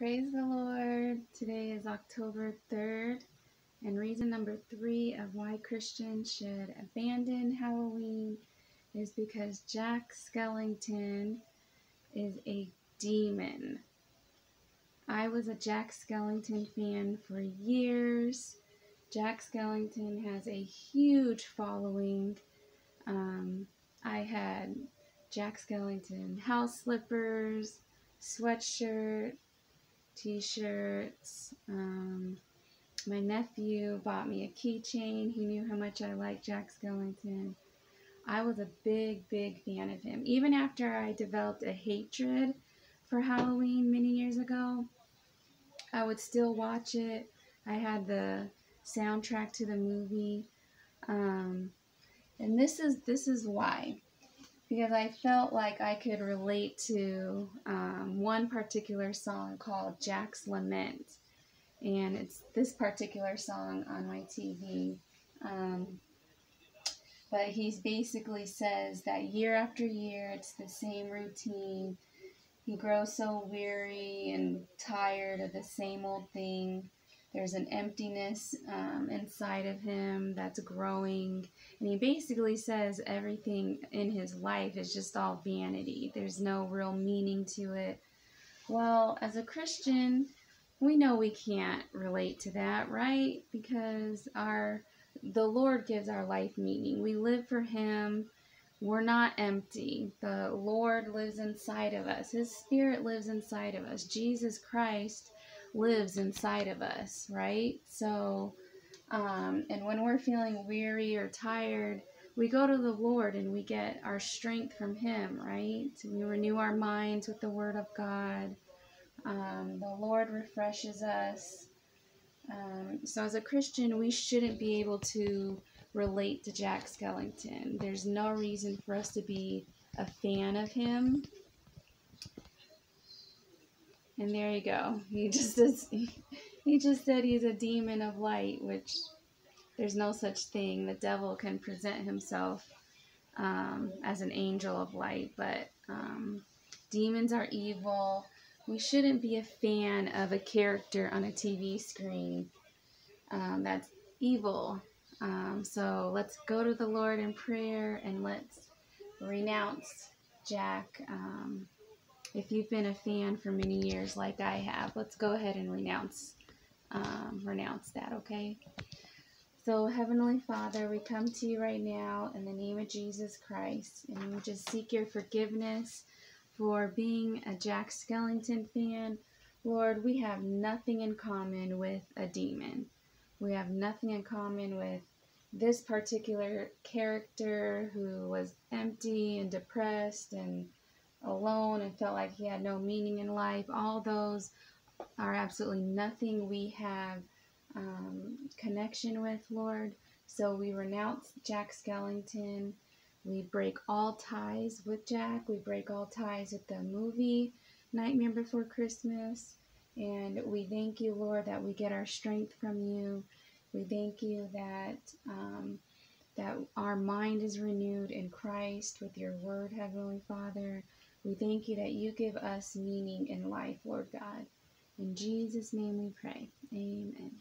Praise the Lord. Today is October 3rd, and reason number three of why Christians should abandon Halloween is because Jack Skellington is a demon. I was a Jack Skellington fan for years. Jack Skellington has a huge following. Um, I had Jack Skellington house slippers, sweatshirt, t-shirts. Um, my nephew bought me a keychain. He knew how much I liked Jack Skellington. I was a big, big fan of him. Even after I developed a hatred for Halloween many years ago, I would still watch it. I had the soundtrack to the movie. Um, and this is this is why because I felt like I could relate to um, one particular song called Jack's Lament. And it's this particular song on my TV. Um, but he basically says that year after year, it's the same routine. He grows so weary and tired of the same old thing. There's an emptiness um, inside of him that's growing. And he basically says everything in his life is just all vanity. There's no real meaning to it. Well, as a Christian, we know we can't relate to that, right? Because our the Lord gives our life meaning. We live for him. We're not empty. The Lord lives inside of us. His spirit lives inside of us. Jesus Christ lives inside of us, right? So, um, and when we're feeling weary or tired, we go to the Lord and we get our strength from Him, right? We renew our minds with the Word of God. Um, the Lord refreshes us. Um, so, as a Christian, we shouldn't be able to relate to Jack Skellington. There's no reason for us to be a fan of him and there you go. He just says, he just said he's a demon of light, which there's no such thing. The devil can present himself um, as an angel of light, but um, demons are evil. We shouldn't be a fan of a character on a TV screen um, that's evil. Um, so let's go to the Lord in prayer and let's renounce Jack. If you've been a fan for many years like I have, let's go ahead and renounce um, renounce that, okay? So, Heavenly Father, we come to you right now in the name of Jesus Christ, and we just seek your forgiveness for being a Jack Skellington fan. Lord, we have nothing in common with a demon. We have nothing in common with this particular character who was empty and depressed and alone and felt like he had no meaning in life. All those are absolutely nothing we have um, connection with, Lord. So we renounce Jack Skellington. We break all ties with Jack. We break all ties with the movie Nightmare Before Christmas. And we thank you, Lord, that we get our strength from you. We thank you that um, that our mind is renewed in Christ with your word, Heavenly Father. We thank you that you give us meaning in life, Lord God. In Jesus' name we pray. Amen.